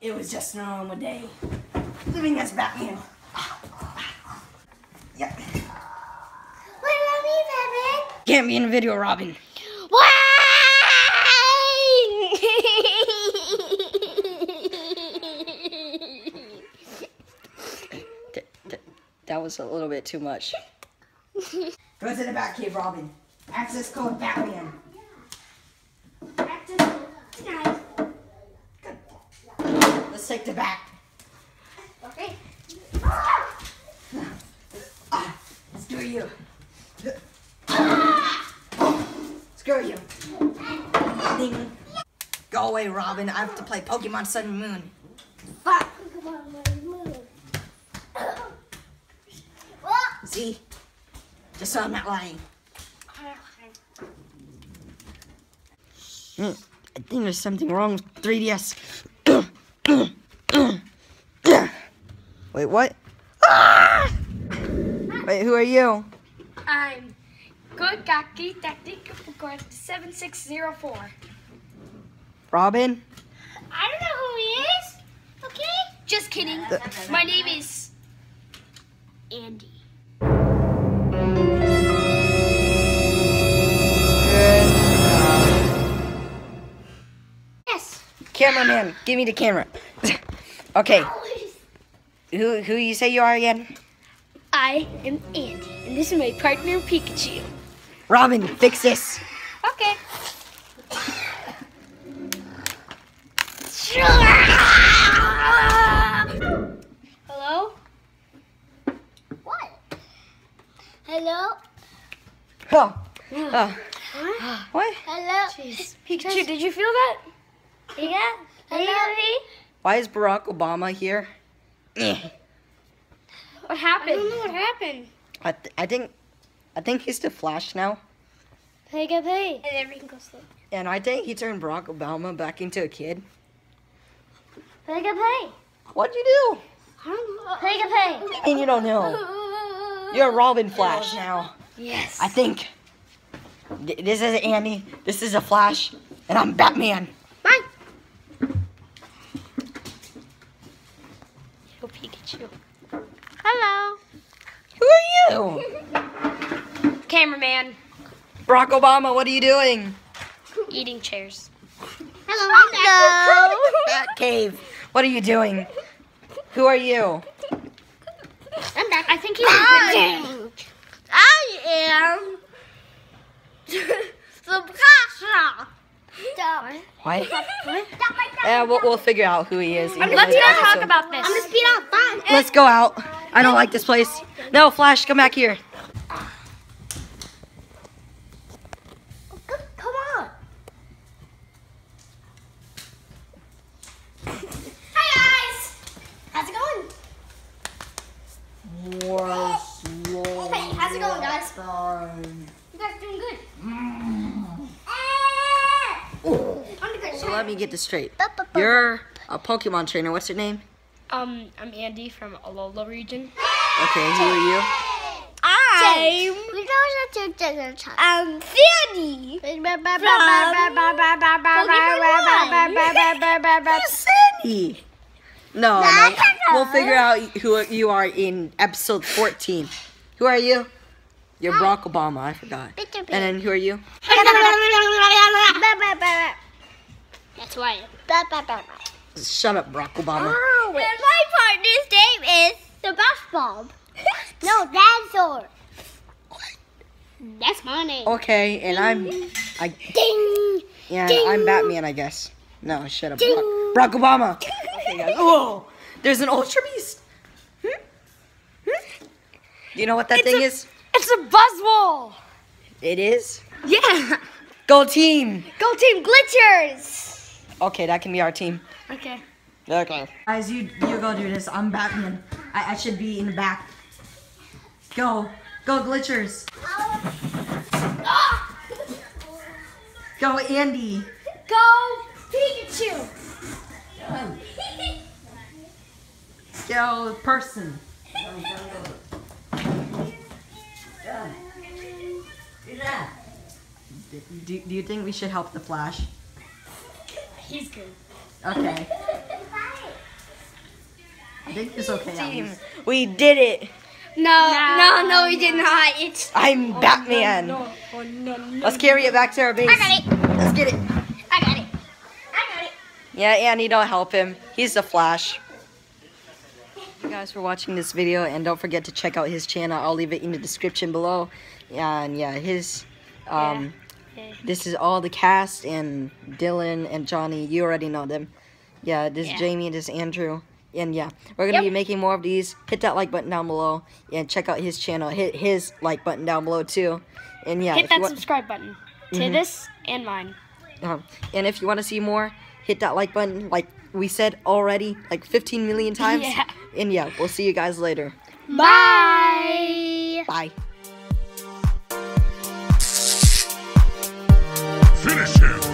It was just a normal day. Living as Batman. Yep. What about me, Batman? Can't be in a video, Robin. Th- th- that was a little bit too much. Go to the Batcave, Robin. Access code Batman. Let's take the back. Okay. Screw you. Screw you. Ding. Go away, Robin. I have to play Pokemon Sun and Moon. Fuck. Come on, let's move. See? Just so I'm not lying. Mm, I think there's something wrong with 3DS. Wait, what? Ah! Wait, who are you? I'm Good Gaki Tactic Record 7604. Robin? I don't know who he is. Okay. Just kidding. My name is Andy. Cameraman, give me the camera. okay, who who you say you are again? I am Andy, and this is my partner Pikachu. Robin, fix this. Okay. Hello? What? Hello. Oh. Oh. What? Hello. Pikachu, did you feel that? Yeah. Hello. Why is Barack Obama here? Eh. What I happened? don't know what happened. I, th- I think I think he's the Flash now, Pay, get pay. And everything goes slow. and I think he turned Barack Obama back into a kid. Pay, get pay. What'd you do? I don't know. Pay, get pay. And you don't know. You're Robin Flash now. Yes. I think. This is Andy. This is a Flash, and I'm Batman. Bye. Go Pikachu. Hello. Who are you? Cameraman, Barack Obama. What are you doing? eating chairs. Hello. Hello. Bat cave. What are you doing? Who are you? I'm back. I think he's I, I am the Picasso. What? Yeah, we'll, we'll figure out who he is. Let's not talk about this. I'm gonna speed out. Fine. Let's go out. I don't like this place. No, Flash, come back here. Come on. Hi guys. How's it going? Hey, how's it going, guys? You guys doing good? So let me get this straight. You're a Pokemon trainer. What's your name? Um, I'm Andy from Alola region. Okay, who are you? I'm. We know that you're I'm Sandy. Sandy. No, no. We'll figure out who you are in episode 14. Who are you? You're Barack Obama. I forgot. And then who are you? That's who I am. Shut up, Barack Obama. And my partner's name is the Bash Bomb. No, Dinosaur. That's my name. Okay, and I'm, I, Ding. yeah, Ding. I'm Batman, I guess. No, shut up, Barack, Barack Obama. Okay, guys. Whoa, there's an Ultra Beast. Hmm? Hmm? Do you know what that thing is? It's a buzzwole. It is. Yeah. Go team. Go team glitchers. Okay, that can be our team. Okay. Okay. Guys, you you go do this. I'm Batman. I, I should be in the back. Go. Go glitchers. Go Andy. Go Pikachu. Go person. Do, do you think we should help the Flash? He's good. Okay. I think it's okay. Alice. We did it. No, no, no, we did not. It's I'm Batman. no, oh, no, no. Let's carry it back to our base. I got it. Let's get it. I got it. I got it. Yeah, Annie, don't help him. He's the Flash. Thank you guys for watching this video, and don't forget to check out his channel. I'll leave it in the description below. And yeah, his, um, Yeah. This is all the cast, and Dylan and Johnny, you already know them. Yeah, this Yeah. is Jamie, this is Andrew. And yeah, we're gonna be making more of these. Hit that like button down below, and check out his channel. Hit his like button down below too. And yeah, Hit that subscribe button to Mhm. this and mine. um, and if you want to see more, hit that like button, like we said already, like 15 million times. Yeah. And yeah, we'll see you guys later. Bye. Bye. Finish him!